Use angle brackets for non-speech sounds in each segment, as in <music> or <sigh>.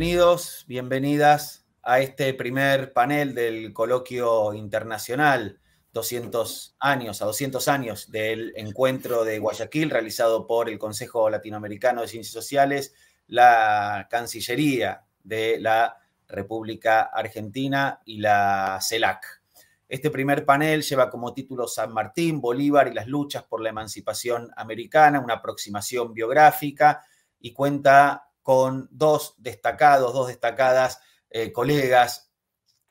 bienvenidos, bienvenidas a este primer panel del coloquio internacional 200 años, a 200 años del encuentro de Guayaquil realizado por el Consejo Latinoamericano de Ciencias Sociales, la Cancillería de la República Argentina y la CELAC. Este primer panel lleva como título San Martín, Bolívar y las luchas por la emancipación americana, una aproximación biográfica y cuenta con dos destacados, dos destacadas eh, colegas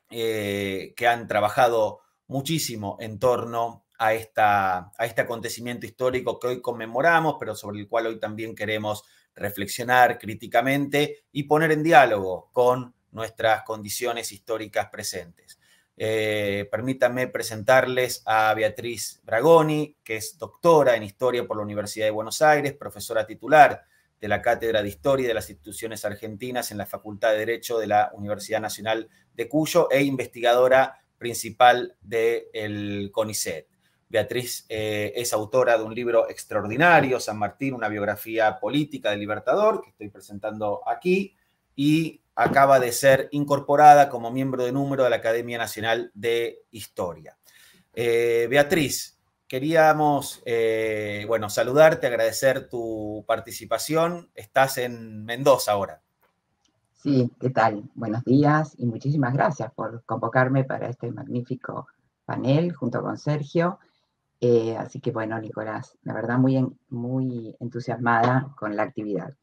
eh, que han trabajado muchísimo en torno a, esta, a este acontecimiento histórico que hoy conmemoramos, pero sobre el cual hoy también queremos reflexionar críticamente y poner en diálogo con nuestras condiciones históricas presentes. Eh, permítanme presentarles a Beatriz Bragoni, que es doctora en Historia por la Universidad de Buenos Aires, profesora titular de la Cátedra de Historia de las Instituciones Argentinas en la Facultad de Derecho de la Universidad Nacional de Cuyo e investigadora principal del CONICET. Beatriz eh, es autora de un libro extraordinario, San Martín, una biografía política del Libertador, que estoy presentando aquí, y acaba de ser incorporada como miembro de número de la Academia Nacional de Historia. Eh, Beatriz, Queríamos, eh, bueno, saludarte, agradecer tu participación. Estás en Mendoza ahora. Sí, ¿qué tal? Buenos días y muchísimas gracias por convocarme para este magnífico panel junto con Sergio. Eh, así que bueno, Nicolás, la verdad muy, muy entusiasmada con la actividad.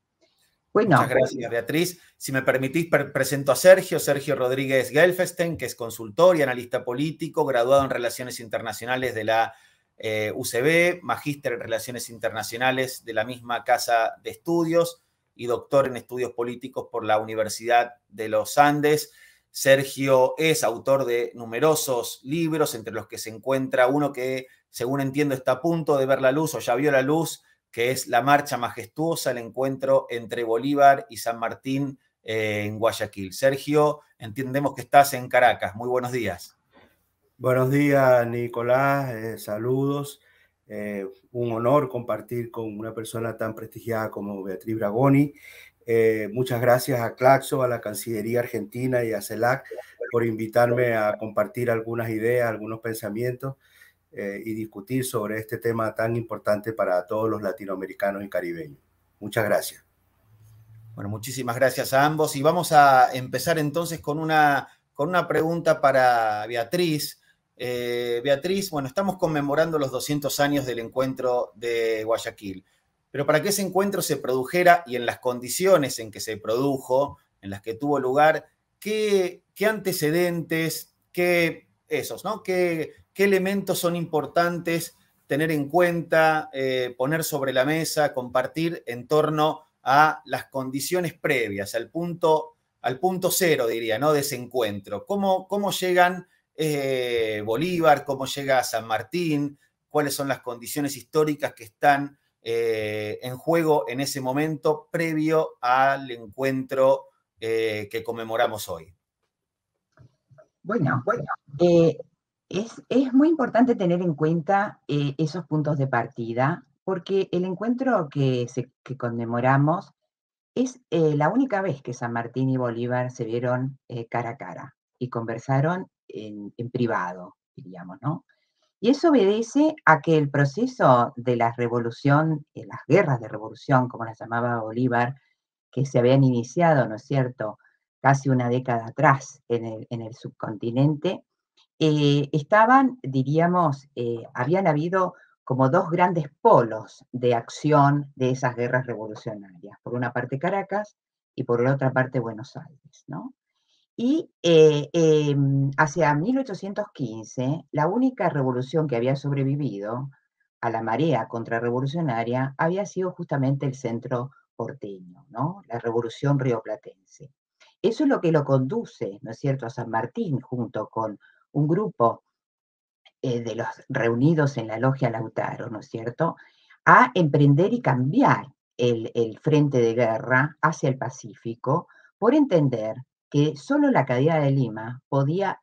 Bueno, Muchas gracias, Beatriz. Si me permitís, presento a Sergio, Sergio Rodríguez Gelfesten, que es consultor y analista político, graduado en Relaciones Internacionales de la eh, UCB, magíster en Relaciones Internacionales de la misma Casa de Estudios y doctor en Estudios Políticos por la Universidad de los Andes. Sergio es autor de numerosos libros, entre los que se encuentra uno que, según entiendo, está a punto de ver la luz o ya vio la luz, que es La Marcha Majestuosa, el encuentro entre Bolívar y San Martín eh, en Guayaquil. Sergio, entendemos que estás en Caracas. Muy buenos días. Buenos días, Nicolás. Eh, saludos. Eh, un honor compartir con una persona tan prestigiada como Beatriz Bragoni. Eh, muchas gracias a Claxo, a la Cancillería Argentina y a CELAC por invitarme a compartir algunas ideas, algunos pensamientos y discutir sobre este tema tan importante para todos los latinoamericanos y caribeños. Muchas gracias. Bueno, muchísimas gracias a ambos y vamos a empezar entonces con una, con una pregunta para Beatriz. Eh, Beatriz, bueno, estamos conmemorando los 200 años del encuentro de Guayaquil, pero para que ese encuentro se produjera y en las condiciones en que se produjo, en las que tuvo lugar, ¿qué, antecedentes, qué esos, ¿no? ¿Qué, elementos son importantes tener en cuenta, eh, poner sobre la mesa, compartir en torno a las condiciones previas, al punto, al punto cero, diría, ¿no? De ese encuentro. ¿Cómo, cómo llegan eh, Bolívar, cómo llega a San Martín, cuáles son las condiciones históricas que están eh, en juego en ese momento previo al encuentro eh, que conmemoramos hoy. Bueno, bueno es, muy importante tener en cuenta esos puntos de partida, porque el encuentro que, que conmemoramos es la única vez que San Martín y Bolívar se vieron cara a cara y conversaron en, privado, diríamos, ¿no? Y eso obedece a que el proceso de la revolución, eh, las guerras de revolución, como las llamaba Bolívar, que se habían iniciado, ¿no es cierto?, casi una década atrás en el, subcontinente, eh, estaban, diríamos, eh, habían habido como dos grandes polos de acción de esas guerras revolucionarias. Por una parte Caracas y por otra parte Buenos Aires, ¿no? Y eh, em, hacia 1815, la única revolución que había sobrevivido a la marea contrarrevolucionaria había sido justamente el centro porteño, ¿no? la revolución rioplatense. Eso es lo que lo conduce, ¿no es cierto?, a San Martín junto con un grupo eh, de los reunidos en la logia Lautaro, ¿no es cierto?, a emprender y cambiar el, el frente de guerra hacia el Pacífico por entender que solo la caída de Lima podía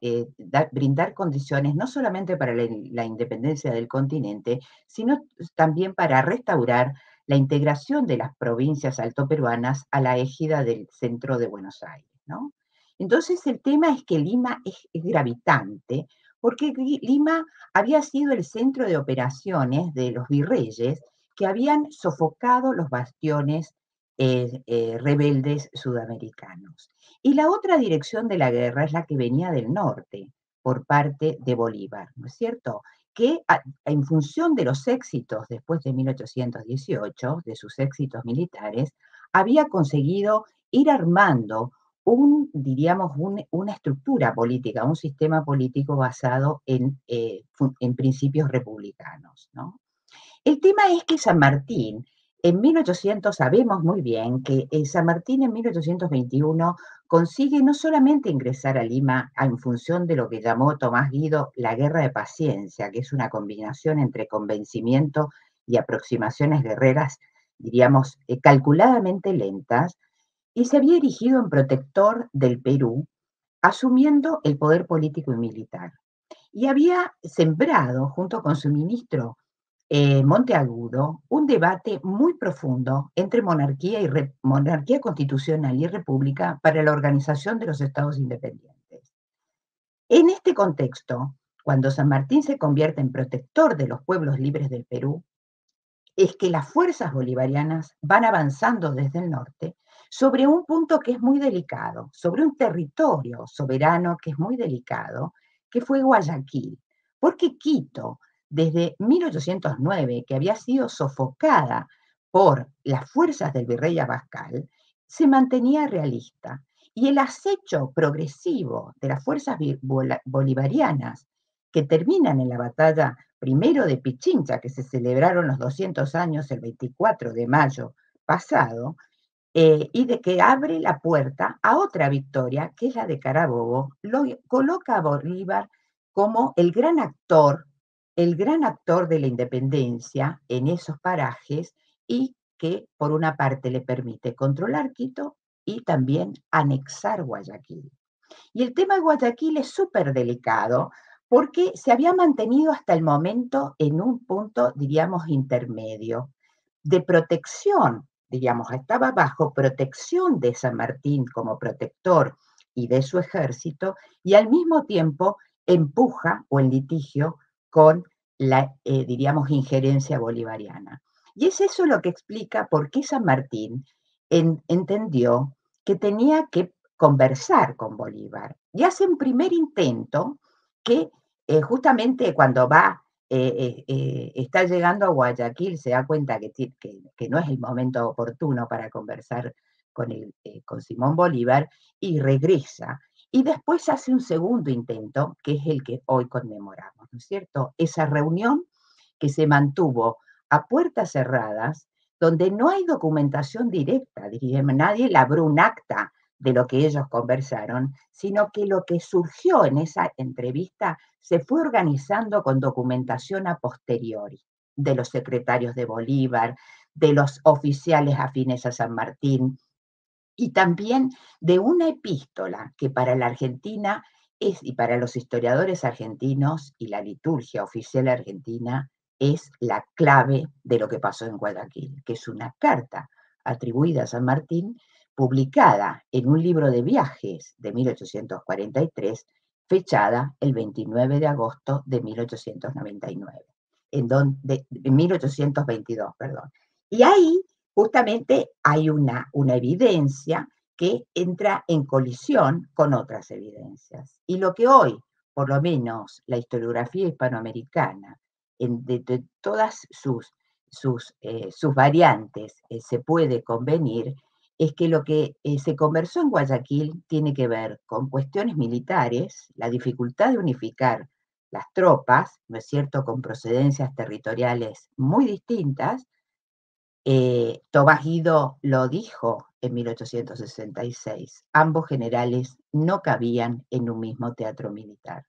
eh, brindar condiciones no solamente para la, independencia del continente, sino también para restaurar la integración de las provincias altoperuanas a la égida del centro de Buenos Aires. ¿no? Entonces el tema es que Lima es, gravitante porque Lima había sido el centro de operaciones de los virreyes que habían sofocado los bastiones eh, rebeldes sudamericanos. Y la otra dirección de la guerra es la que venía del norte, por parte de Bolívar, ¿no es cierto? Que en función de los éxitos después de 1818, de sus éxitos militares, había conseguido ir armando un, diríamos, una estructura política, un sistema político basado en, eh, en principios republicanos. ¿no? El tema es que San Martín, en 1800 sabemos muy bien que eh, San Martín en 1821 consigue no solamente ingresar a Lima en función de lo que llamó Tomás Guido la guerra de paciencia, que es una combinación entre convencimiento y aproximaciones guerreras, diríamos, eh, calculadamente lentas, y se había erigido en protector del Perú, asumiendo el poder político y militar. Y había sembrado, junto con su ministro eh, Monteagudo, un debate muy profundo entre monarquía, y monarquía constitucional y república para la organización de los estados independientes. En este contexto, cuando San Martín se convierte en protector de los pueblos libres del Perú, es que las fuerzas bolivarianas van avanzando desde el norte sobre un punto que es muy delicado, sobre un territorio soberano que es muy delicado, que fue Guayaquil. Porque Quito, desde 1809, que había sido sofocada por las fuerzas del virrey Abascal, se mantenía realista. Y el acecho progresivo de las fuerzas bolivarianas que terminan en la batalla primero de Pichincha, que se celebraron los 200 años el 24 de mayo pasado, eh, y de que abre la puerta a otra victoria, que es la de Carabobo, lo coloca a Bolívar como el gran actor, el gran actor de la independencia en esos parajes y que por una parte le permite controlar Quito y también anexar Guayaquil. Y el tema de Guayaquil es súper delicado porque se había mantenido hasta el momento en un punto, diríamos, intermedio, de protección digamos, estaba bajo protección de San Martín como protector y de su ejército, y al mismo tiempo empuja o en litigio con la, eh, diríamos, injerencia bolivariana. Y es eso lo que explica por qué San Martín entendió que tenía que conversar con Bolívar. Y hace un primer intento que eh, justamente cuando va eh, está llegando a Guayaquil, se da cuenta que, que, no es el momento oportuno para conversar con, con Simón Bolívar y regresa. Y después hace un segundo intento, que es el que hoy conmemoramos, ¿no es cierto? Esa reunión que se mantuvo a puertas cerradas, donde no hay documentación directa, diríamos, nadie labró un acta de lo que ellos conversaron, sino que lo que surgió en esa entrevista se fue organizando con documentación a posteriori de los secretarios de Bolívar, de los oficiales afines a San Martín y también de una epístola que para la Argentina es, y para los historiadores argentinos y la liturgia oficial argentina es la clave de lo que pasó en Guayaquil, que es una carta atribuida a San Martín publicada en un libro de viajes de 1843, fechada el 29 de agosto de 1899, en donde, 1822, perdón. Y ahí justamente hay una, una evidencia que entra en colisión con otras evidencias. Y lo que hoy, por lo menos, la historiografía hispanoamericana, en, de, todas sus, sus, eh, sus variantes, eh, se puede convenir, es que lo que eh, se conversó en Guayaquil tiene que ver con cuestiones militares, la dificultad de unificar las tropas, ¿no es cierto?, con procedencias territoriales muy distintas. Eh, Tomás Guido lo dijo en 1866, ambos generales no cabían en un mismo teatro militar.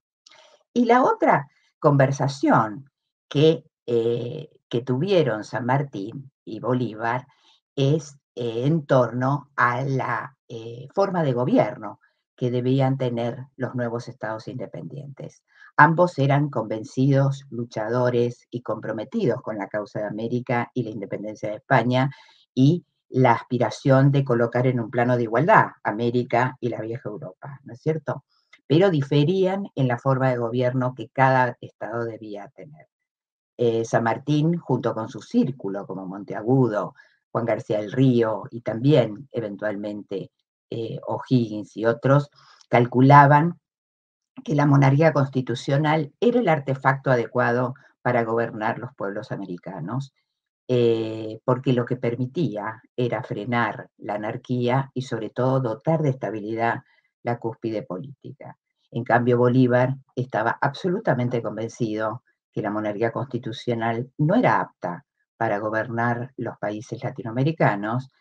Y la otra conversación que, eh, que tuvieron San Martín y Bolívar es eh, en torno a la eh, forma de gobierno que debían tener los nuevos estados independientes. Ambos eran convencidos, luchadores y comprometidos con la causa de América y la independencia de España y la aspiración de colocar en un plano de igualdad América y la vieja Europa, ¿no es cierto? Pero diferían en la forma de gobierno que cada Estado debía tener. Eh, San Martín, junto con su círculo como Monteagudo, Juan García del Río y también eventualmente eh, O'Higgins y otros, calculaban que la monarquía constitucional era el artefacto adecuado para gobernar los pueblos americanos, eh, porque lo que permitía era frenar la anarquía y sobre todo dotar de estabilidad la cúspide política. En cambio, Bolívar estaba absolutamente convencido que la monarquía constitucional no era apta para gobernar los países latinoamericanos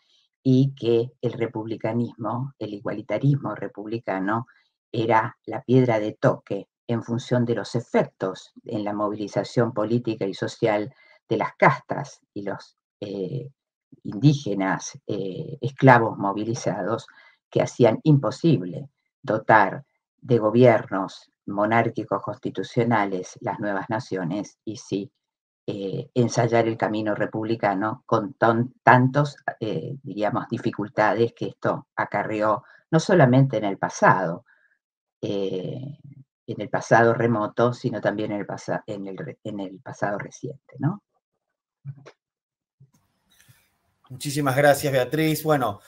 y que el republicanismo, el igualitarismo republicano, era la piedra de toque en función de los efectos en la movilización política y social de las castas y los eh, indígenas eh, esclavos movilizados que hacían imposible dotar de gobiernos monárquicos constitucionales las nuevas naciones y sí eh, ensayar el camino republicano con tantos, diríamos, dificultades que esto acarreó no solamente en el pasado, eh, en el pasado remoto, sino también en el, en el, en el pasado reciente, ¿no? Muchísimas gracias, Beatriz. Bueno,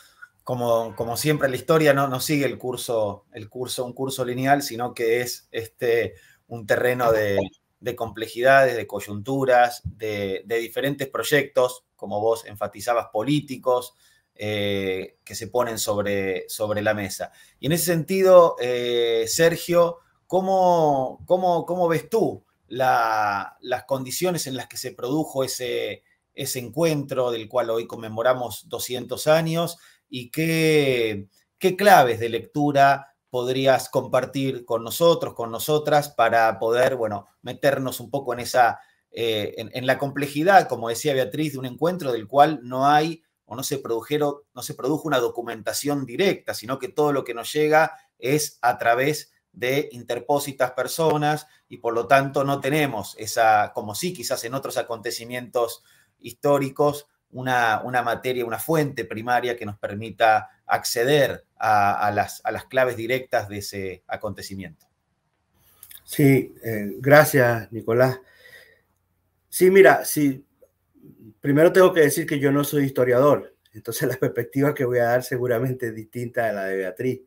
como, como, siempre, la historia no, no sigue el curso, el curso, un curso lineal, sino que es este, un terreno de, de complejidades, de coyunturas, de, de, diferentes proyectos, como vos enfatizabas, políticos, eh, que se ponen sobre, sobre la mesa. Y en ese sentido, eh, Sergio, ¿cómo, cómo, cómo ves tú las condiciones en las que se produjo ese, ese encuentro del cual hoy conmemoramos 200 años y qué, qué claves de lectura podrías compartir con nosotros, con nosotras, para poder, bueno, meternos un poco en esa, eh, en, la complejidad, como decía Beatriz, de un encuentro del cual no hay o no se, no se produjo una documentación directa, sino que todo lo que nos llega es a través de interpósitas personas y por lo tanto no tenemos esa, como sí quizás en otros acontecimientos históricos, una, una materia, una fuente primaria que nos permita acceder a, las, a las, claves directas de ese acontecimiento. Sí, eh, gracias, Nicolás. Sí, mira, sí, primero tengo que decir que yo no soy historiador, entonces <laughs> la perspectiva que voy a dar seguramente es distinta a la de Beatriz.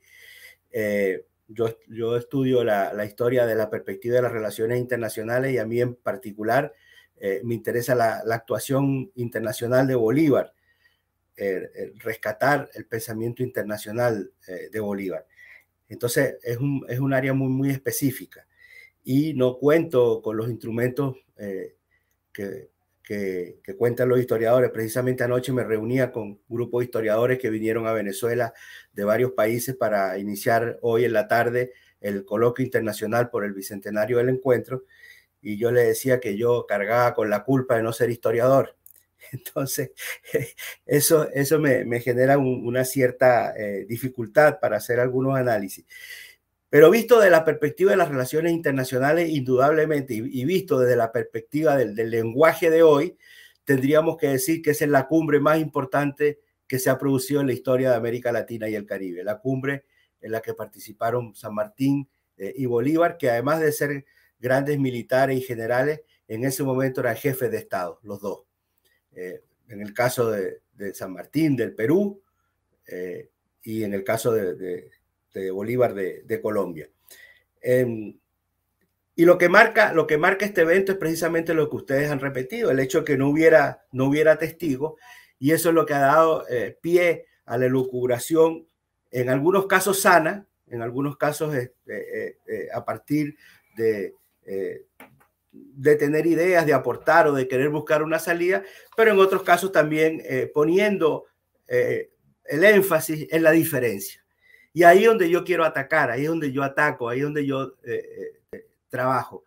Eh, yo, yo, estudio la, la, historia de la perspectiva de las relaciones internacionales y a mí en particular eh, me interesa la, la, actuación internacional de Bolívar, rescatar el pensamiento internacional eh, de Bolívar. Entonces es un, es un, área muy, muy específica y no cuento con los instrumentos que, que, cuentan los historiadores. Precisamente anoche me reunía con un grupo de historiadores que vinieron a Venezuela de varios países para iniciar hoy en la tarde el coloquio internacional por el bicentenario del encuentro. Y yo le decía que yo cargaba con la culpa de no ser historiador. <laughs> Entonces, <laughs> eso, eso me, me genera una cierta eh, dificultad para hacer algunos análisis. Pero visto desde la perspectiva de las relaciones internacionales, indudablemente, y, visto desde la perspectiva del, lenguaje de hoy, tendríamos que decir que esa es la cumbre más importante que se ha producido en la historia de América Latina y el Caribe. La cumbre en la que participaron San Martín eh, y Bolívar, que además de ser grandes militares y generales, en ese momento eran jefes de Estado, los dos. Eh, en el caso de, San Martín, del Perú, eh, y en el caso de, de Bolívar de, Colombia. Em, y lo que, marca, lo que marca este evento es precisamente lo que ustedes han repetido, el hecho de que no hubiera, no hubiera testigos, y eso es lo que ha dado eh, pie a la elucubración, en algunos casos sana, en algunos casos eh, eh, a partir de, de tener ideas, de aportar o de querer buscar una salida, pero en otros casos también poniendo el énfasis en la diferencia. Y ahí es donde yo quiero atacar, ahí es donde yo ataco, ahí es donde yo eh, eh, trabajo.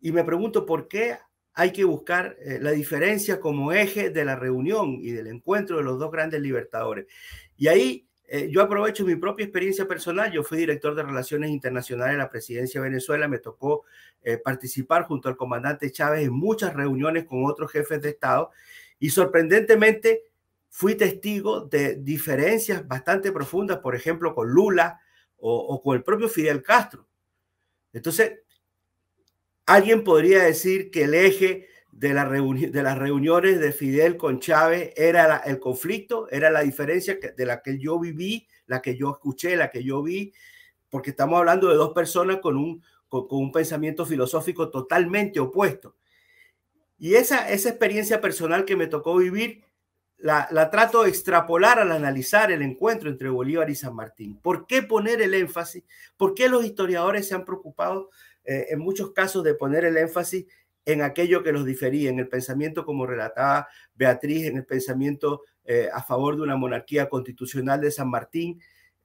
Y me pregunto por qué hay que buscar eh, la diferencia como eje de la reunión y del encuentro de los dos grandes libertadores. Y ahí eh, yo aprovecho mi propia experiencia personal. Yo fui director de Relaciones Internacionales de la Presidencia de Venezuela. Me tocó eh, participar junto al comandante Chávez en muchas reuniones con otros jefes de Estado y sorprendentemente fui testigo de diferencias bastante profundas, por ejemplo, con Lula o, con el propio Fidel Castro. Entonces, alguien podría decir que el eje de, la de las reuniones de Fidel con Chávez era el conflicto, era la diferencia de la que yo viví, la que yo escuché, la que yo vi, porque estamos hablando de dos personas con un, con, un pensamiento filosófico totalmente opuesto. Y esa, esa experiencia personal que me tocó vivir, la, trato de extrapolar al analizar el encuentro entre Bolívar y San Martín. ¿Por qué poner el énfasis? ¿Por qué los historiadores se han preocupado eh, en muchos casos de poner el énfasis en aquello que los difería, en el pensamiento como relataba Beatriz, en el pensamiento eh, a favor de una monarquía constitucional de San Martín,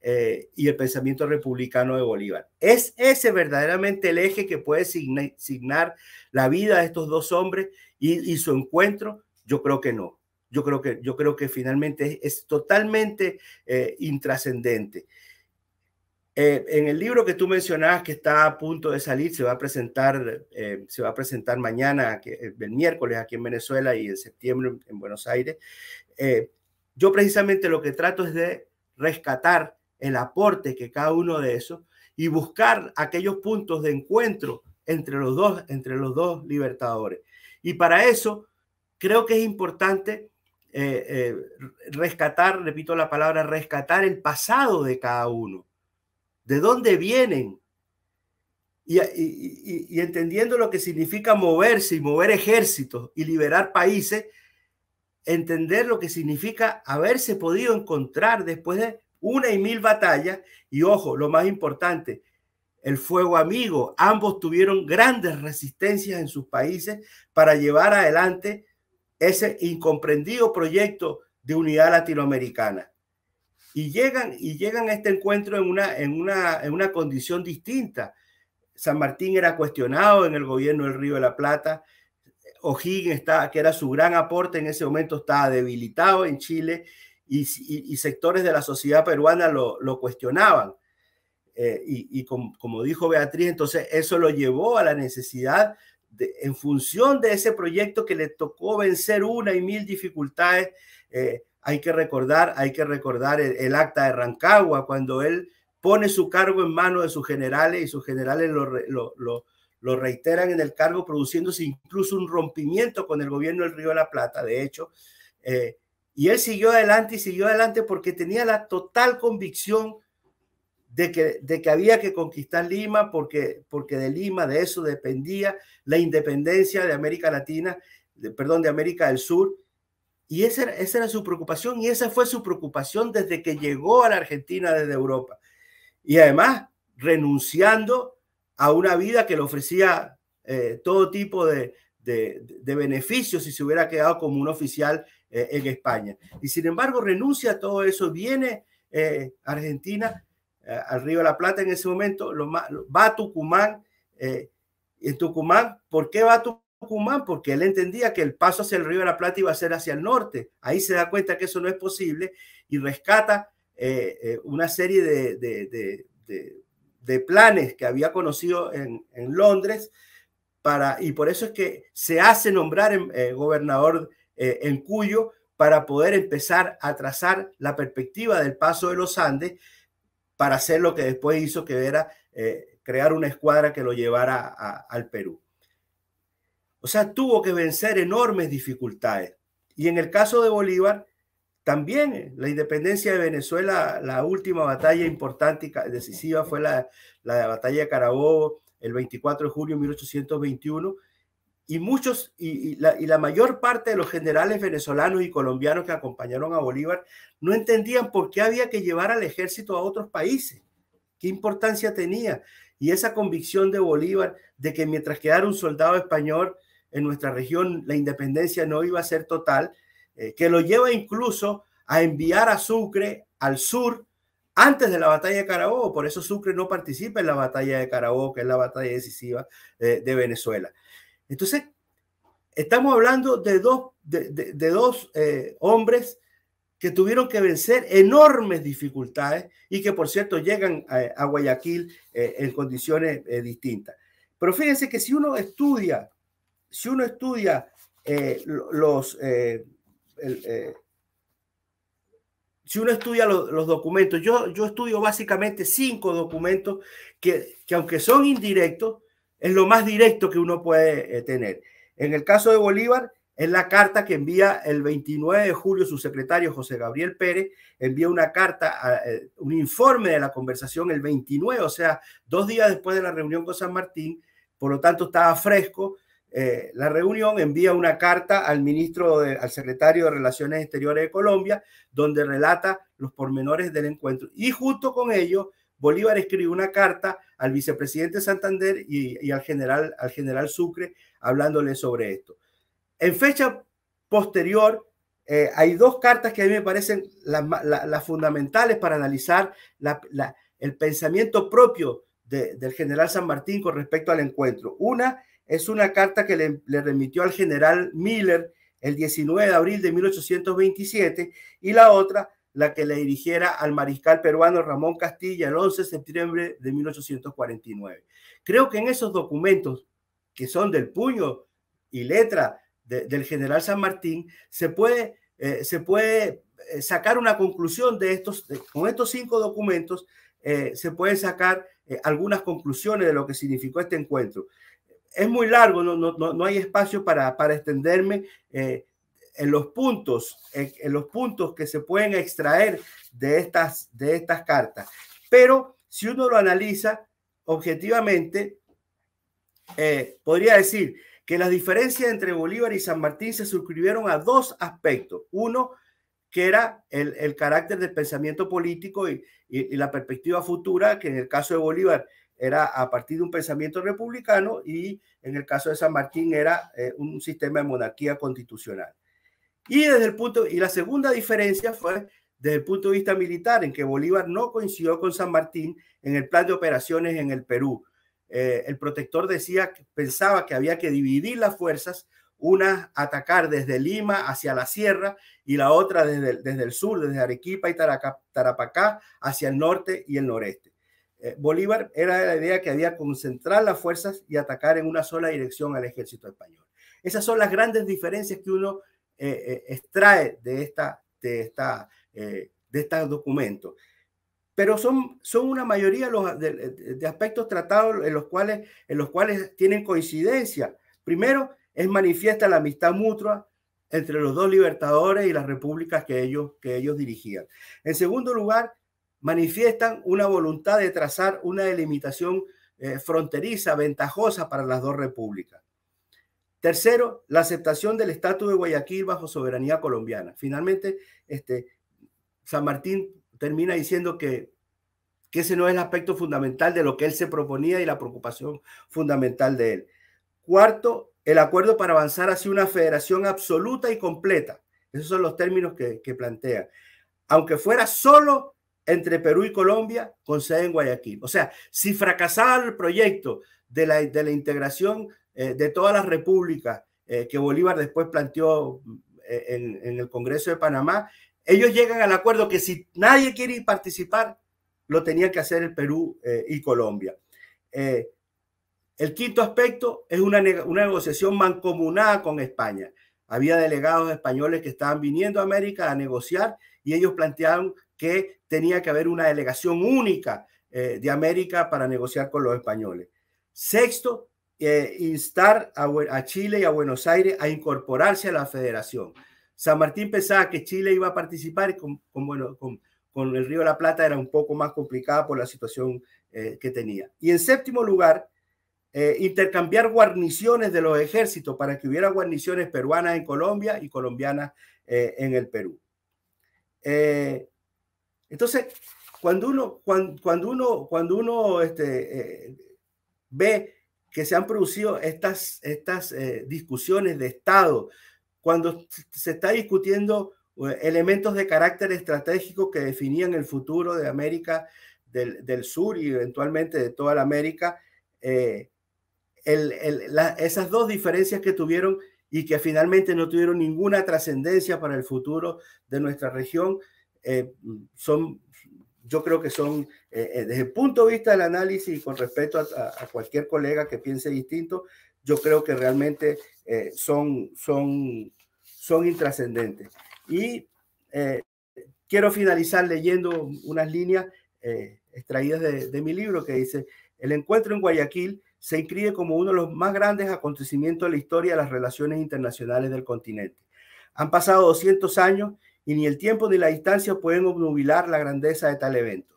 eh, y el pensamiento republicano de Bolívar. ¿Es ese verdaderamente el eje que puede signar la vida de estos dos hombres y, su encuentro? Yo creo que no. Yo creo que, yo creo que finalmente es, totalmente eh, intrascendente. Eh, en el libro que tú mencionabas que está a punto de salir, se va a presentar, se va a presentar mañana, el miércoles aquí en Venezuela y en septiembre en Buenos Aires. yo precisamente lo que trato es de rescatar el aporte que cada uno de esos y buscar aquellos puntos de encuentro entre los dos, entre los dos libertadores. Y para eso creo que es importante eh, eh, rescatar, repito la palabra, rescatar el pasado de cada uno, de dónde vienen. Y, y entendiendo lo que significa moverse y mover ejércitos y liberar países, entender lo que significa haberse podido encontrar después de una y mil batallas. Y ojo, lo más importante, el fuego amigo. Ambos tuvieron grandes resistencias en sus países para llevar adelante ese incomprendido proyecto de unidad latinoamericana. Y llegan, y llegan a este encuentro en una, en, una, en una condición distinta. San Martín era cuestionado en el gobierno del Río de la Plata. O'Higgins, que era su gran aporte en ese momento, estaba debilitado en Chile y, sectores de la sociedad peruana lo, cuestionaban. Eh, y, como, dijo Beatriz, entonces eso lo llevó a la necesidad, de, en función de ese proyecto que le tocó vencer una y mil dificultades, eh, hay que recordar, hay que recordar el, acta de Rancagua, cuando él pone su cargo en manos de sus generales y sus generales lo, lo, reiteran en el cargo, produciéndose incluso un rompimiento con el gobierno del Río de la Plata. De hecho, eh, y él siguió adelante y siguió adelante porque tenía la total convicción de que, de que había que conquistar Lima, porque, porque de Lima, de eso dependía la independencia de América Latina, de, perdón, de América del Sur. Y esa era, esa era su preocupación y esa fue su preocupación desde que llegó a la Argentina desde Europa. Y además, renunciando a una vida que le ofrecía eh, todo tipo de, de, beneficios si se hubiera quedado como un oficial eh, en España. Y sin embargo, renuncia a todo eso, viene eh, Argentina eh, al Río de la Plata en ese momento, lo, va a Tucumán. en Tucumán, ¿por qué va a Tucumán? Porque él entendía que el paso hacia el Río de la Plata iba a ser hacia el norte. Ahí se da cuenta que eso no es posible y rescata una serie de, de, de, de, planes que había conocido en, en Londres. Para, y por eso es que se hace nombrar en, gobernador eh, en Cuyo para poder empezar a trazar la perspectiva del paso de los Andes para hacer lo que después hizo que era eh, crear una escuadra que lo llevara al Perú. O sea, tuvo que vencer enormes dificultades. Y en el caso de Bolívar, también eh, la independencia de Venezuela, la última batalla importante y decisiva fue la, la batalla de Carabobo el 24 de julio de 1821 y muchos, y, la, mayor parte de los generales venezolanos y colombianos que acompañaron a Bolívar no entendían por qué había que llevar al ejército a otros países, qué importancia tenía. Y esa convicción de Bolívar de que mientras quedara un soldado español en nuestra región, la independencia no iba a ser total, eh, que lo lleva incluso a enviar a Sucre al sur antes de la batalla de Carabobo. Por eso Sucre no participa en la batalla de Carabobo, que es la batalla decisiva eh, de Venezuela. Entonces, estamos hablando de dos, de, dos eh, hombres que tuvieron que vencer enormes dificultades y que, por cierto, llegan a, Guayaquil eh, en condiciones eh, distintas. Pero fíjense que si uno estudia, si uno estudia los, si uno estudia los, documentos, yo, yo estudio básicamente cinco documentos que, que, aunque son indirectos, es lo más directo que uno puede tener. En el caso de Bolívar, es la carta que envía el 29 de julio su secretario José Gabriel Pérez, envía una carta, eh, un informe de la conversación el 29, o sea, dos días después de la reunión con San Martín, por lo tanto estaba fresco. Eh, la reunión envía una carta al ministro, al secretario de Relaciones Exteriores de Colombia, donde relata los pormenores del encuentro. Y junto con ello, Bolívar escribe una carta al vicepresidente Santander y, y al, general, al general Sucre hablándole sobre esto. En fecha posterior, eh, hay dos cartas que a mí me parecen las fundamentales para analizar el pensamiento propio del general San Martín con respecto al encuentro. Una es una carta que le, le, remitió al general Miller el 19 de abril de 1827 y la otra la que le dirigiera al mariscal peruano Ramón Castilla el 11 de septiembre de 1849. Creo que en esos documentos que son del puño y letra del general San Martín, se puede, eh, se puede eh, sacar una conclusión de estos, con estos cinco documentos, eh, se pueden sacar algunas conclusiones de lo que significó este encuentro. Es muy largo, no, no, no hay espacio para, para extenderme en los puntos, en, los puntos que se pueden extraer de estas, de estas cartas. Pero si uno lo analiza objetivamente, podría decir que las diferencias entre Bolívar y San Martín se suscribieron a dos aspectos. Uno, que era el, carácter del pensamiento político y, la perspectiva futura, que en el caso de Bolívar era a partir de un pensamiento republicano y en el caso de San Martín era eh, un sistema de monarquía constitucional. Y desde el punto y la segunda diferencia fue desde el punto de vista militar, en que Bolívar no coincidió con San Martín en el plan de operaciones en el Perú. Eh, el protector decía, pensaba que había que dividir las fuerzas, una atacar desde Lima hacia la sierra y la otra desde, desde el sur, desde Arequipa y Tarapacá hacia el norte y el noreste. Eh, Bolívar era la idea que había concentrar las fuerzas y atacar en una sola dirección al ejército español. Esas son las grandes diferencias que uno eh, extrae de, esta, de, esta, de este documento pero son, son una mayoría los, de, aspectos tratados en los, cuales, en los cuales tienen coincidencia. Primero, es manifiesta la amistad mutua entre los dos libertadores y las repúblicas que ellos, que ellos dirigían. En segundo lugar, manifiestan una voluntad de trazar una delimitación eh, fronteriza, ventajosa para las dos repúblicas. Tercero, la aceptación del estatus de Guayaquil bajo soberanía colombiana. Finalmente, este, San Martín termina diciendo que, ese no es el aspecto fundamental de lo que él se proponía y la preocupación fundamental de él. Cuarto, el acuerdo para avanzar hacia una federación absoluta y completa. Esos son los términos que, que plantea. Aunque fuera solo entre Perú y Colombia, con sede en Guayaquil. O sea, si fracasaba el proyecto de la, de la integración eh, de todas las repúblicas eh, que Bolívar después planteó eh, en, el Congreso de Panamá, ellos llegan al acuerdo que si nadie quiere participar, lo tenían que hacer el Perú y Colombia. El quinto aspecto es una, una negociación mancomunada con España. Había delegados españoles que estaban viniendo a América a negociar y ellos plantearon que tenía que haber una delegación única de América para negociar con los españoles. Sexto, instar a, Chile y a Buenos Aires a incorporarse a la federación. San Martín pensaba que Chile iba a participar con, con, el Río de la Plata era un poco más complicada por la situación eh, que tenía. Y en séptimo lugar, eh, intercambiar guarniciones de los ejércitos para que hubiera guarniciones peruanas en Colombia y colombianas eh, en el Perú. entonces, cuando uno, cuando, cuando uno, cuando uno este, ve que se han producido estas, estas discusiones de Estado cuando se está discutiendo eh, elementos de carácter estratégico que definían el futuro de América del, Sur y eventualmente de toda la América, eh, esas dos diferencias que tuvieron y que finalmente no tuvieron ninguna trascendencia para el futuro de nuestra región, eh, son, yo creo que son, eh, eh, desde el punto de vista del análisis y con respecto a, cualquier colega que piense distinto, yo creo que realmente son, son, son intrascendentes. Y quiero finalizar leyendo unas líneas extraídas de, de mi libro que dice, el encuentro en Guayaquil se inscribe como uno de los más grandes acontecimientos de la historia de las relaciones internacionales del continente. Han pasado 200 años y ni el tiempo ni la distancia pueden obnubilar la grandeza de tal evento.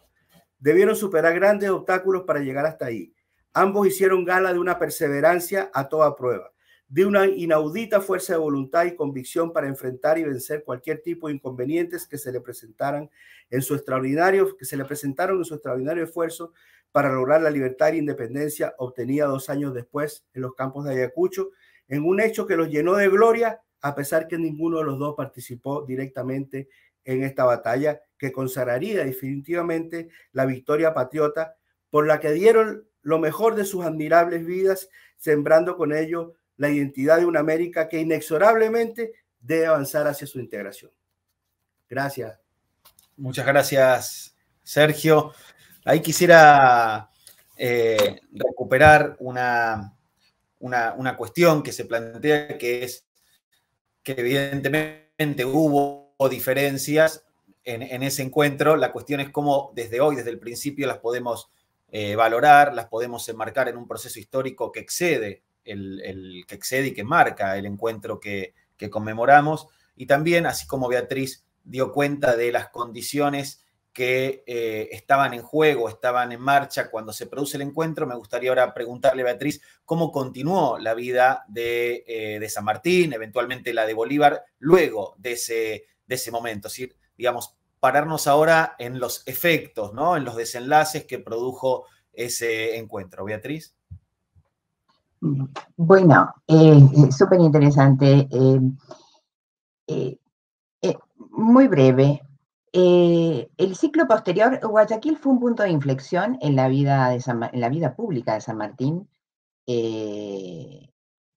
Debieron superar grandes obstáculos para llegar hasta ahí. Ambos hicieron gala de una perseverancia a toda prueba, de una inaudita fuerza de voluntad y convicción para enfrentar y vencer cualquier tipo de inconvenientes que se le presentaran en su extraordinario que se le presentaron en su extraordinario esfuerzo para lograr la libertad e independencia obtenida dos años después en los campos de Ayacucho, en un hecho que los llenó de gloria, a pesar que ninguno de los dos participó directamente en esta batalla que consagraría definitivamente la victoria patriota por la que dieron lo mejor de sus admirables vidas, sembrando con ello la identidad de una América que inexorablemente debe avanzar hacia su integración. Gracias. Muchas gracias, Sergio. Ahí quisiera eh, recuperar una, una, cuestión que se plantea, que es que evidentemente hubo diferencias en, ese encuentro. La cuestión es cómo desde hoy, desde el principio, las podemos eh, valorar, las podemos enmarcar en un proceso histórico que excede, el, que excede y que marca el encuentro que, que conmemoramos. Y también, así como Beatriz dio cuenta de las condiciones que eh, estaban en juego, estaban en marcha cuando se produce el encuentro. Me gustaría ahora preguntarle, Beatriz, cómo continuó la vida de, eh, San Martín, eventualmente la de Bolívar, luego de ese, de ese momento. Es digamos, pararnos ahora en los efectos, ¿no? en los desenlaces que produjo ese encuentro. Beatriz. Bueno, eh, súper interesante. muy breve, eh, el ciclo posterior, Guayaquil fue un punto de inflexión en la vida, de en la vida pública de San Martín, eh,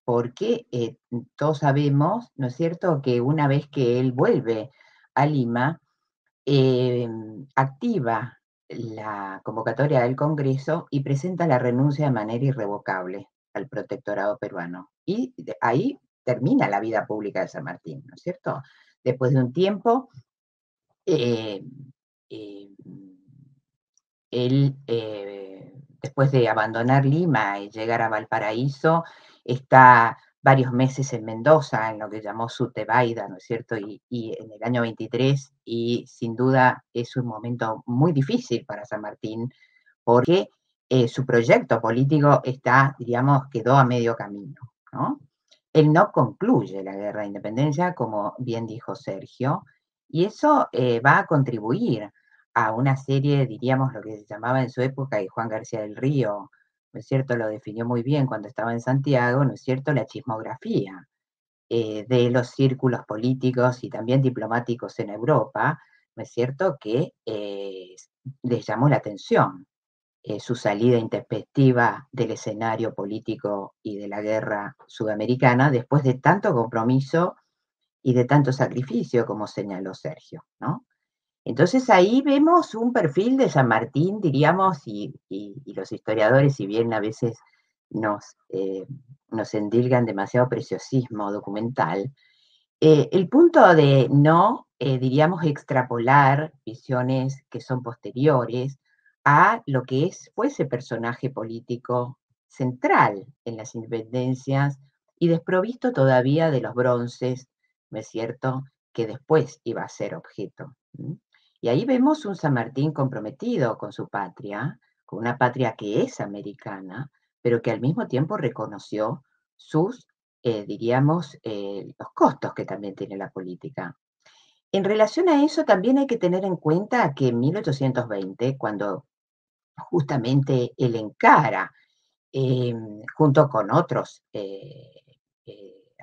porque eh, todos sabemos, ¿no es cierto?, que una vez que él vuelve a Lima, activa la convocatoria del Congreso y presenta la renuncia de manera irrevocable al protectorado peruano. Y ahí termina la vida pública de San Martín, ¿no es cierto? Después de un tiempo, eh, eh, él, eh, después de abandonar Lima y llegar a Valparaíso, está varios meses en Mendoza, en lo que llamó su Tebaida, ¿no es cierto? Y, en el año 23, y sin duda es un momento muy difícil para San Martín, porque su proyecto político está, diríamos, quedó a medio camino, ¿no? Él no concluye la guerra de independencia, como bien dijo Sergio, y eso eh, va a contribuir a una serie, diríamos, lo que se llamaba en su época, y Juan García del Río, ¿no es cierto?, lo definió muy bien cuando estaba en Santiago, ¿no es cierto?, la chismografía eh, de los círculos políticos y también diplomáticos en Europa, ¿no es cierto?, que eh, les llamó la atención su salida intempestiva del escenario político y de la guerra sudamericana después de tanto compromiso y de tanto sacrificio, como señaló Sergio, ¿no? Entonces ahí vemos un perfil de San Martín, diríamos, y, los historiadores, si bien a veces nos, eh, nos endilgan demasiado preciosismo documental, eh, el punto de no, eh, diríamos, extrapolar visiones que son posteriores a lo que es, fue ese personaje político central en las independencias y desprovisto todavía de los bronces ¿no es cierto?, que después iba a ser objeto. Y ahí vemos un San Martín comprometido con su patria, con una patria que es americana, pero que al mismo tiempo reconoció sus, eh, diríamos, eh, los costos que también tiene la política. En relación a eso, también hay que tener en cuenta que en 1820, cuando justamente él encara, em, junto con otros eh,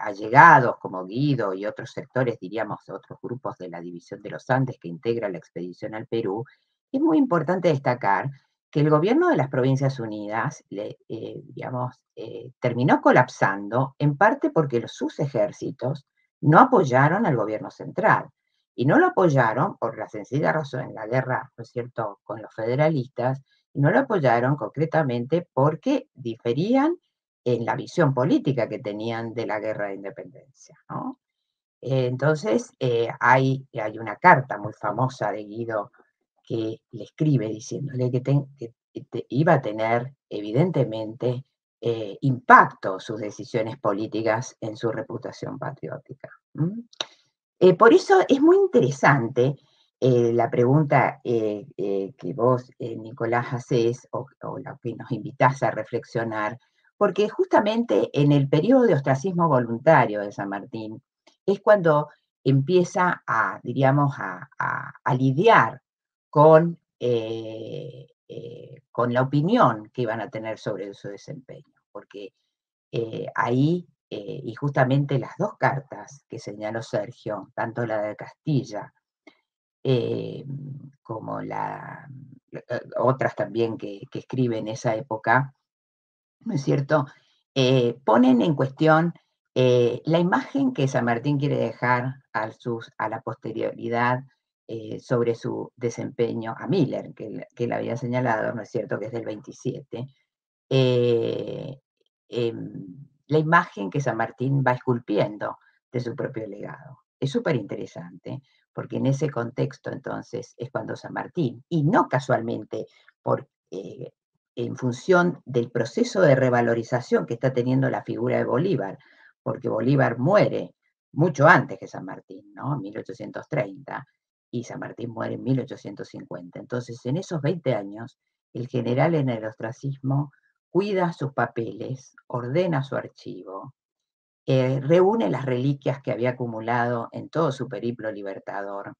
allegados como Guido y otros sectores, diríamos, otros grupos de la División de los Andes que integra la expedición al Perú, es muy importante destacar que el gobierno de las Provincias Unidas, eh, digamos, eh, terminó colapsando en parte porque sus ejércitos no apoyaron al gobierno central. Y no lo apoyaron por la sencilla razón en la guerra, ¿no es cierto?, con los federalistas, y no lo apoyaron concretamente porque diferían en la visión política que tenían de la guerra de independencia, ¿no? entonces, eh, hay, hay una carta muy famosa de Guido que le escribe diciéndole que, iba a tener evidentemente eh, impacto sus decisiones políticas en su reputación patriótica. Eh, por eso es muy interesante la pregunta que vos, Nicolás, haces o, o la que nos invitás a reflexionar, porque justamente en el periodo de ostracismo voluntario de San Martín es cuando empieza a, diríamos, a lidiar con, eh, eh, con la opinión que iban a tener sobre su desempeño, porque eh, ahí, y justamente las dos cartas que señaló Sergio, tanto la de Castilla como la, otras también que, que, escribe en esa época, ¿no es cierto?, ponen en cuestión la imagen que San Martín quiere dejar a, a la posterioridad eh, sobre su desempeño a Miller, que, que le había señalado, ¿no es cierto?, que es del 27, eh, em, la imagen que San Martín va esculpiendo de su propio legado. Es súper interesante, porque en ese contexto entonces es cuando San Martín, y no casualmente por, eh, en función del proceso de revalorización que está teniendo la figura de Bolívar, porque Bolívar muere mucho antes que San Martín, ¿no? En 1830, y San Martín muere en 1850. Entonces, en esos 20 años, el general en el ostracismo cuida sus papeles, ordena su archivo, eh, reúne las reliquias que había acumulado en todo su periplo libertador,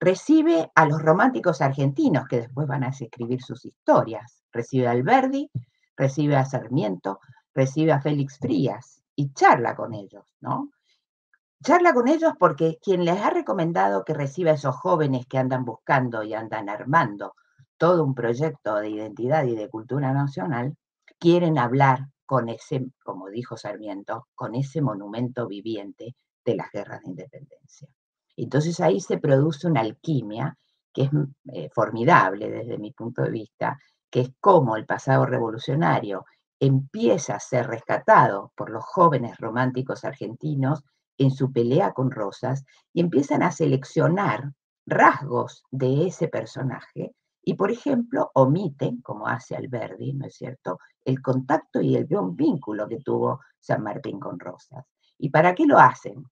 recibe a los románticos argentinos que después van a escribir sus historias, recibe a Alberdi, recibe a Sarmiento, recibe a Félix Frías y charla con ellos, ¿no? Charla con ellos porque quien les ha recomendado que reciba a esos jóvenes que andan buscando y andan armando todo un proyecto de identidad y de cultura nacional, quieren hablar con ese, como dijo Sarmiento, con ese monumento viviente de las guerras de independencia. Entonces ahí se produce una alquimia que es eh, formidable desde mi punto de vista, que es cómo el pasado revolucionario empieza a ser rescatado por los jóvenes románticos argentinos en su pelea con Rosas y empiezan a seleccionar rasgos de ese personaje y, por ejemplo, omiten, como hace Alberdi, ¿no es cierto?, el contacto y el vínculo que tuvo San Martín con Rosas. ¿Y para qué lo hacen?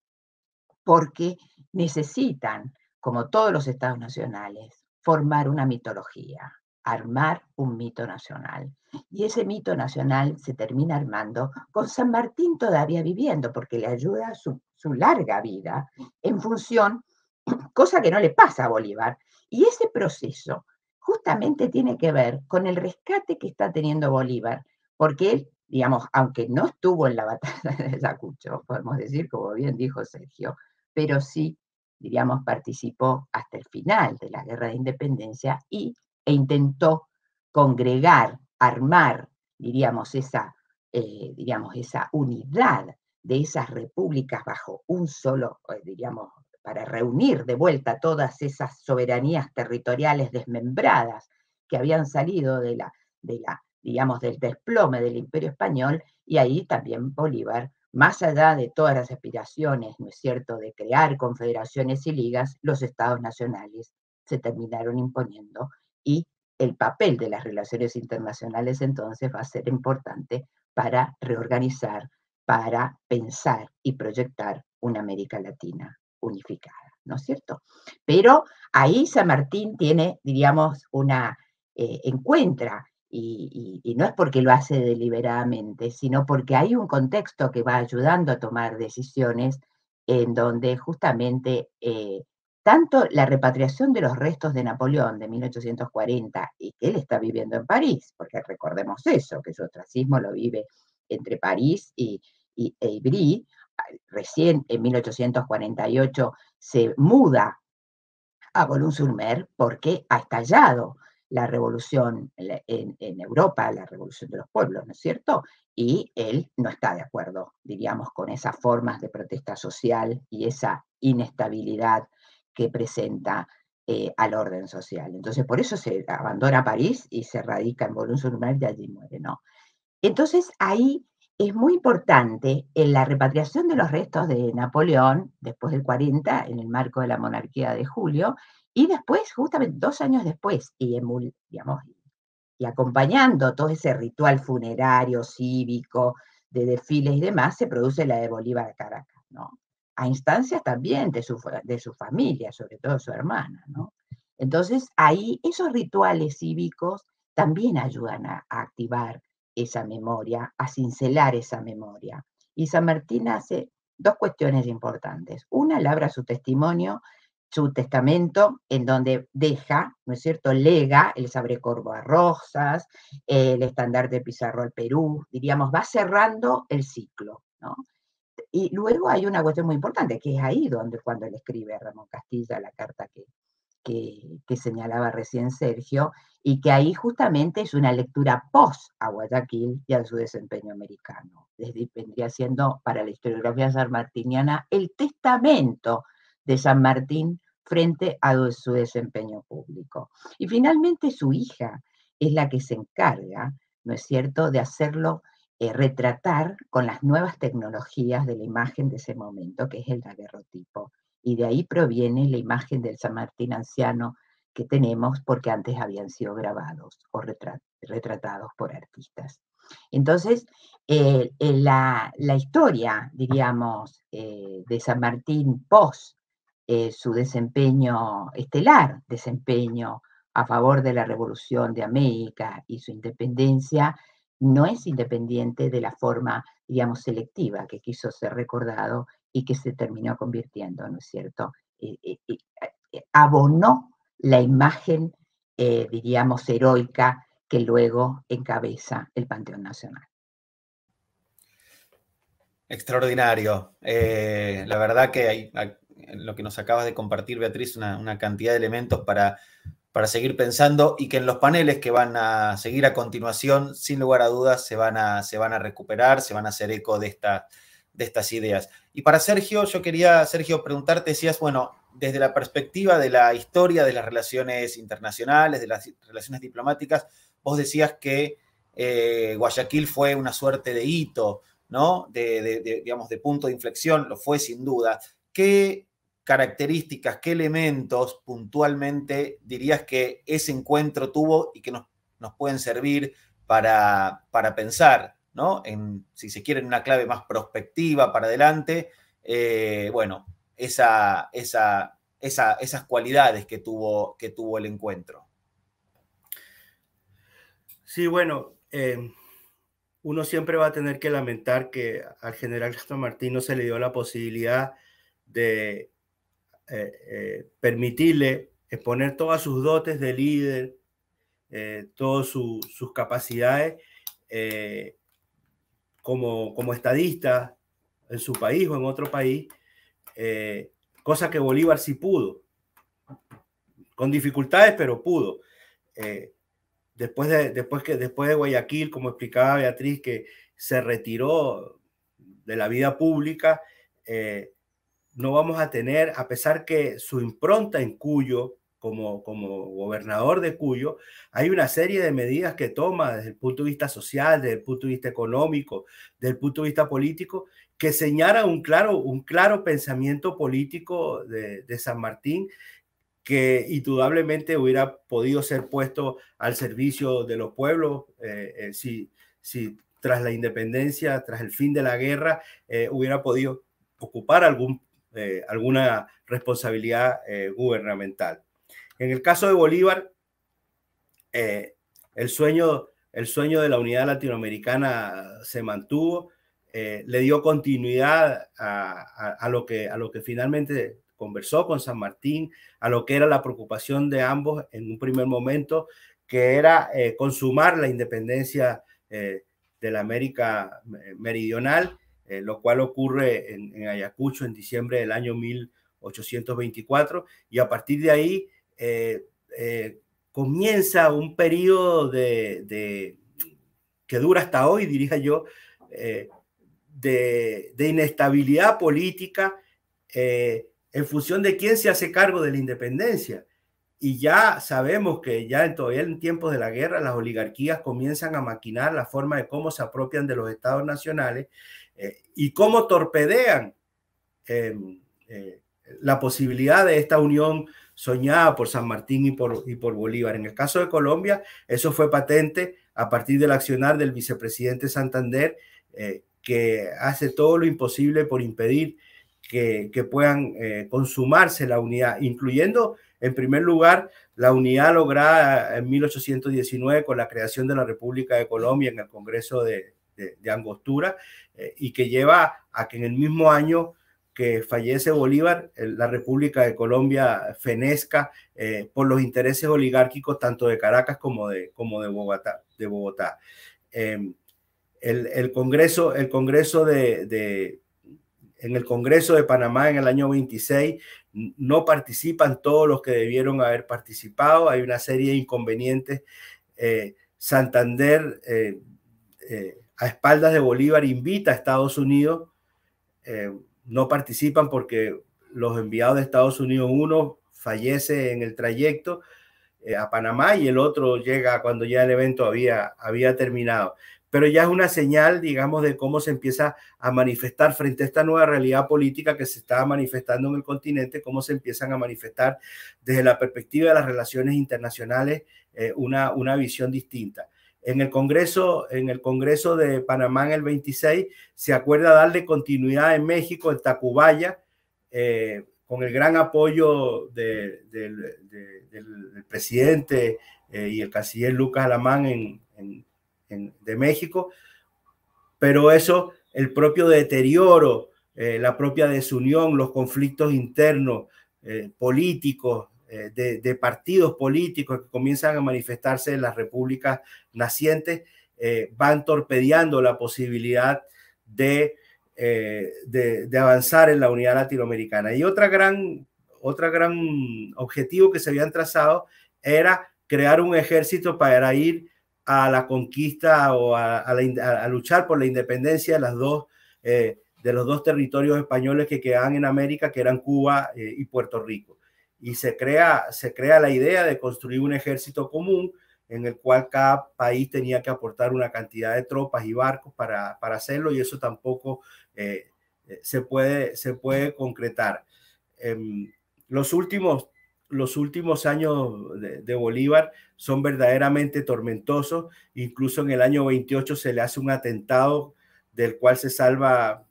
Porque necesitan, como todos los estados nacionales, formar una mitología, armar un mito nacional. Y ese mito nacional se termina armando con San Martín todavía viviendo, porque le ayuda su, su larga vida en función, <clears throat> cosa que no le pasa a Bolívar. Y ese proceso justamente tiene que ver con el rescate que está teniendo Bolívar, porque él, digamos, aunque no estuvo en la batalla de Ayacucho, podemos decir, como bien dijo Sergio, pero sí, diríamos, participó hasta el final de la guerra de independencia y e intentó congregar, armar, diríamos, esa, eh, diríamos, esa unidad de esas repúblicas bajo un solo, eh, diríamos, para reunir de vuelta todas esas soberanías territoriales desmembradas que habían salido de la, de la, digamos, del desplome del imperio español, y ahí también Bolívar, más allá de todas las aspiraciones, ¿no es cierto?, de crear confederaciones y ligas, los estados nacionales se terminaron imponiendo y el papel de las relaciones internacionales entonces va a ser importante para reorganizar, para pensar y proyectar una América Latina unificada, ¿no es cierto? Pero ahí San Martín tiene, diríamos, una, eh, encuentra, y, no es porque lo hace deliberadamente, sino porque hay un contexto que va ayudando a tomar decisiones en donde justamente eh, tanto la repatriación de los restos de Napoleón de 1840 y que él está viviendo en París, porque recordemos eso, que su ostracismo lo vive entre París y, y recién en 1848 se muda a Boulogne-sur-Mer porque ha estallado la revolución en, en, Europa, la revolución de los pueblos, ¿no es cierto? Y él no está de acuerdo, diríamos, con esas formas de protesta social y esa inestabilidad que presenta eh, al orden social. Entonces, por eso se abandona París y se radica en Boulogne-sur-Mer y allí muere, ¿no? Entonces, ahí es muy importante en la repatriación de los restos de Napoleón, después del 40, en el marco de la monarquía de Julio, y después, justamente dos años después, y, digamos, y acompañando todo ese ritual funerario, cívico, de desfiles y demás, se produce la de Bolívar a Caracas, ¿no? A instancias también de su, de su familia, sobre todo su hermana, ¿no? Entonces, ahí esos rituales cívicos también ayudan a, a activar esa memoria, a cincelar esa memoria. Y San Martín hace dos cuestiones importantes. Una, labra su testimonio su testamento en donde deja, ¿no es cierto?, lega el sabrecorvo a Rosas, el estandarte de Pizarro al Perú, diríamos, va cerrando el ciclo, ¿no? Y luego hay una cuestión muy importante, que es ahí donde cuando él escribe a Ramón Castilla la carta que, que, señalaba recién Sergio, y que ahí justamente es una lectura post a Guayaquil y a su desempeño americano. Desde, vendría siendo para la historiografía sanmartiniana el testamento de San Martín frente a su desempeño público. Y finalmente su hija es la que se encarga, ¿no es cierto?, de hacerlo eh, retratar con las nuevas tecnologías de la imagen de ese momento, que es el daguerrotipo. Y de ahí proviene la imagen del San Martín anciano que tenemos porque antes habían sido grabados o retratados por artistas. Entonces, eh, la, historia, diríamos, eh, de San Martín post eh, su desempeño estelar, desempeño a favor de la revolución de América y su independencia, no es independiente de la forma, digamos, selectiva que quiso ser recordado y que se terminó convirtiendo, ¿no es cierto? Eh, eh, abonó la imagen, diríamos, heroica que luego encabeza el Panteón Nacional. Extraordinario. la verdad que hay, lo que nos acabas de compartir, Beatriz, una, cantidad de elementos para, para seguir pensando y que en los paneles que van a seguir a continuación, sin lugar a dudas, se van a, se van a recuperar, se van a hacer eco de, esta, de estas ideas. Y para Sergio, yo quería, Sergio, preguntarte, decías, bueno, desde la perspectiva de la historia de las relaciones internacionales, de las relaciones diplomáticas, vos decías que eh, Guayaquil fue una suerte de hito, ¿no? De, digamos, de punto de inflexión, lo fue sin duda. ¿Qué características, qué elementos puntualmente dirías que ese encuentro tuvo y que nos, nos pueden servir para, para, pensar, ¿no? En, si se quiere, en una clave más prospectiva para adelante, eh, bueno, esa, esa, esas cualidades que tuvo, que tuvo el encuentro. Sí, bueno, eh, uno siempre va a tener que lamentar que al general Castro Martín no se le dio la posibilidad de eh, eh, permitirle exponer todas sus dotes de líder, eh, todas sus capacidades como, como estadista en su país o en otro país, cosa que Bolívar sí pudo, con dificultades, pero pudo. después, de, después, que, después de Guayaquil, como explicaba Beatriz, que se retiró de la vida pública, no vamos a tener, a pesar que su impronta en Cuyo, como, como gobernador de Cuyo, hay una serie de medidas que toma desde el punto de vista social, desde el punto de vista económico, desde el punto de vista político, que señala un claro, un claro pensamiento político de, San Martín que indudablemente hubiera podido ser puesto al servicio de los pueblos eh, eh, si, si, tras la independencia, tras el fin de la guerra, eh, hubiera podido ocupar algún eh, alguna responsabilidad eh, gubernamental. En el caso de Bolívar, eh, el, sueño, el sueño de la unidad latinoamericana se mantuvo, le dio continuidad a, lo que, a lo que finalmente conversó con San Martín, a lo que era la preocupación de ambos en un primer momento, que era consumar la independencia de la América Meridional eh, lo cual ocurre en, Ayacucho en diciembre del año 1824, y a partir de ahí, eh, eh, comienza un periodo de, que dura hasta hoy, diría yo, eh, de, inestabilidad política en función de quién se hace cargo de la independencia. Y ya sabemos que ya en, todavía en tiempos de la guerra las oligarquías comienzan a maquinar la forma de cómo se apropian de los estados nacionales eh, y cómo torpedean em, la posibilidad de esta unión soñada por San Martín y por, y por Bolívar. En el caso de Colombia, eso fue patente a partir del accionar del vicepresidente Santander, eh, que hace todo lo imposible por impedir que, puedan eh, consumarse la unidad, incluyendo, en primer lugar, la unidad lograda en 1819 con la creación de la República de Colombia en el Congreso de, Angostura, eh, y que lleva a que en el mismo año que fallece Bolívar, la República de Colombia fenezca eh, por los intereses oligárquicos tanto de Caracas como de, como de Bogotá. De Bogotá. Em, el, Congreso, el Congreso de, en el Congreso de Panamá en el año 26 no participan todos los que debieron haber participado. Hay una serie de inconvenientes. Eh, Santander, a espaldas de Bolívar, invita a Estados Unidos no participan porque los enviados de Estados Unidos, uno fallece en el trayecto eh, a Panamá y el otro llega cuando ya el evento había, había terminado. Pero ya es una señal, digamos, de cómo se empieza a manifestar frente a esta nueva realidad política que se está manifestando en el continente, cómo se empiezan a manifestar desde la perspectiva de las relaciones internacionales eh, una, una visión distinta. En el Congreso, en el Congreso de Panamá en el 26 se acuerda darle continuidad en México, en Tacubaya, eh, con el gran apoyo del presidente eh, y el canciller Lucas Alamán de México, pero eso, el propio deterioro, eh, la propia desunión, los conflictos internos, políticos, eh, de, partidos políticos que comienzan a manifestarse en las repúblicas nacientes, eh, van torpedeando la posibilidad de, eh, de, de, avanzar en la unidad latinoamericana. Y otra gran, otra gran objetivo que se habían trazado era crear un ejército para ir a la conquista o a, a, luchar por la independencia de, las dos, de los dos territorios españoles que quedaban en América, que eran Cuba y Puerto Rico y se crea, se crea la idea de construir un ejército común en el cual cada país tenía que aportar una cantidad de tropas y barcos para, para hacerlo y eso tampoco eh, eh, se, puede, se puede concretar. Em, los, últimos, los últimos años de, Bolívar son verdaderamente tormentosos, incluso en el año 28 se le hace un atentado del cual se salva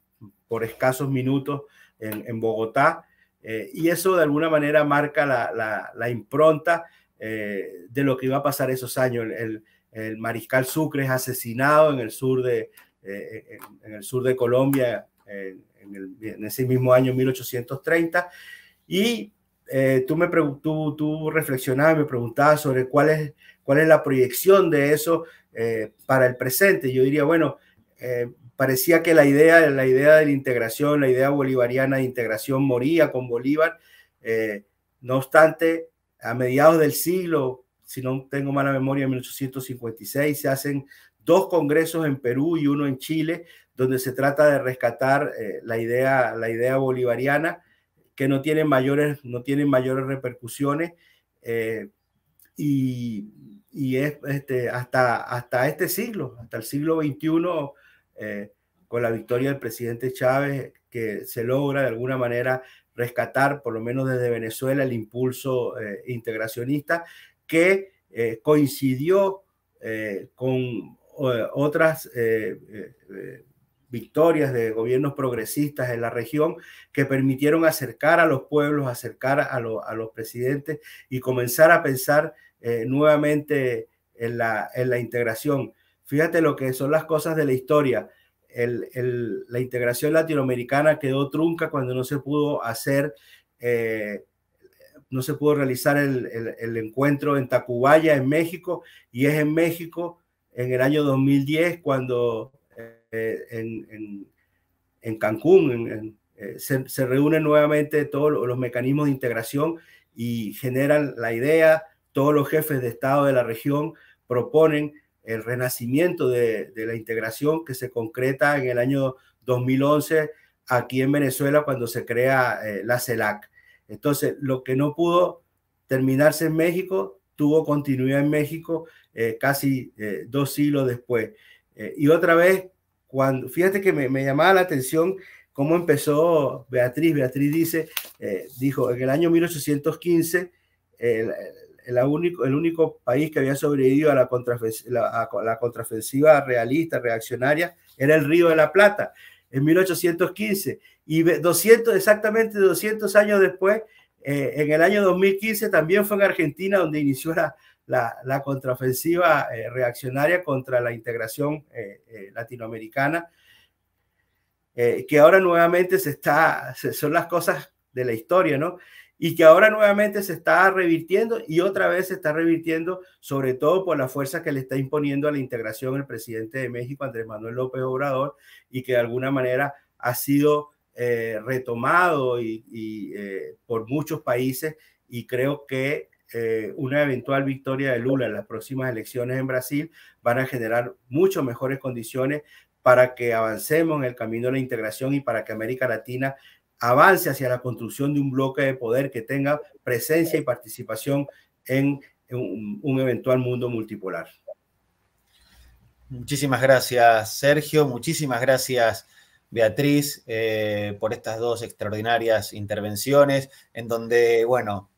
por escasos minutos en Bogotá eh, y eso de alguna manera marca la, impronta eh, de lo que iba a pasar esos años. El, mariscal Sucre es asesinado en el sur de, eh, en, el sur de Colombia en, ese mismo año 1830. Y tú, me tú, tú reflexionabas, me preguntabas sobre cuál es, cuál es la proyección de eso para el presente. Yo diría, bueno, parecía que la idea, la idea de la integración, la idea bolivariana de integración moría con Bolívar. Eh, no obstante, a mediados del siglo, si no tengo mala memoria, en 1856 se hacen dos congresos en Perú y uno en Chile, donde se trata de rescatar eh, la, idea, la idea bolivariana, que no tienen mayores, no tienen mayores repercusiones. Eh, y, y, es este, hasta, hasta este siglo, hasta el siglo XXI, eh, con la victoria del presidente Chávez, que se logra de alguna manera rescatar, por lo menos desde Venezuela, el impulso eh, integracionista que eh, coincidió con otras victorias de gobiernos progresistas en la región que permitieron acercar a los pueblos, acercar a, los presidentes y comenzar a pensar nuevamente en la integración. Fíjate lo que son las cosas de la historia. la integración latinoamericana quedó trunca cuando no se pudo hacer, eh, no se pudo realizar el, encuentro en Tacubaya, en México, y es en México en el año 2010 cuando eh, en, Cancún eh, se, se, reúnen nuevamente todos los mecanismos de integración y generan la idea todos los jefes de Estado de la región proponen el renacimiento de, la integración que se concreta en el año 2011 aquí en Venezuela cuando se crea eh, la CELAC. Entonces, lo que no pudo terminarse en México tuvo continuidad en México eh, casi eh, dos siglos después. y otra vez, cuando, fíjate que me, me, llamaba la atención cómo empezó Beatriz. Beatriz dice, dijo, en el año 1815, el, el, único, el único país que había sobrevivido a la, la, contraofensiva realista, reaccionaria, era el Río de la Plata, en 1815. Y 200, exactamente 200 años después, eh, en el año 2015, también fue en Argentina donde inició la, la, contraofensiva eh, reaccionaria contra la integración eh, latinoamericana, que ahora nuevamente se está, son las cosas de la historia, ¿no? Y que ahora nuevamente se está revirtiendo y otra vez se está revirtiendo, sobre todo por la fuerza que le está imponiendo a la integración el presidente de México, Andrés Manuel López Obrador, y que de alguna manera ha sido eh, retomado y, eh, por muchos países y creo que eh, una eventual victoria de Lula en las próximas elecciones en Brasil van a generar mucho mejores condiciones para que avancemos en el camino de la integración y para que América Latina avance hacia la construcción de un bloque de poder que tenga presencia y participación en, un, eventual mundo multipolar. Muchísimas gracias, Sergio. Muchísimas gracias, Beatriz, eh, por estas dos extraordinarias intervenciones, en donde, bueno,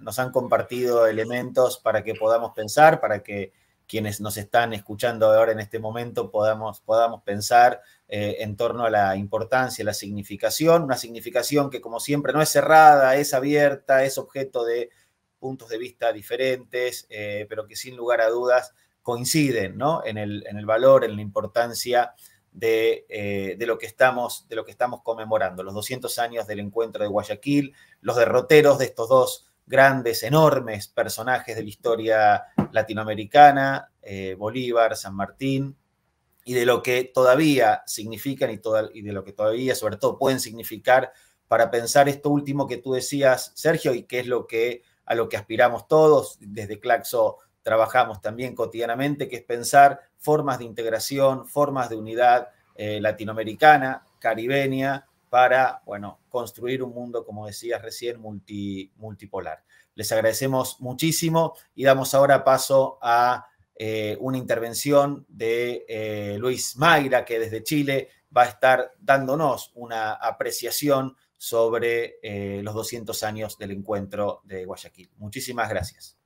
nos han compartido elementos para que podamos pensar, para que quienes nos están escuchando ahora en este momento podamos, podamos pensar eh, en torno a la importancia, la significación, una significación que como siempre no es cerrada, es abierta, es objeto de puntos de vista diferentes, eh, pero que sin lugar a dudas coinciden ¿no? en, el, en el valor, en la importancia de, eh, de, lo que estamos, de lo que estamos conmemorando, los 200 años del encuentro de Guayaquil, los derroteros de estos dos grandes, enormes personajes de la historia latinoamericana, Bolívar, San Martín, y de lo que todavía significan y, y de lo que todavía, sobre todo, pueden significar para pensar esto último que tú decías, Sergio, y que es lo que a lo que aspiramos todos, desde Claxo trabajamos también cotidianamente, que es pensar formas de integración, formas de unidad eh, latinoamericana, caribeña, para, bueno, construir un mundo, como decías recién, multi, multipolar. Les agradecemos muchísimo y damos ahora paso a eh, una intervención de eh, Luis Mayra, que desde Chile va a estar dándonos una apreciación sobre eh, los 200 años del encuentro de Guayaquil. Muchísimas gracias.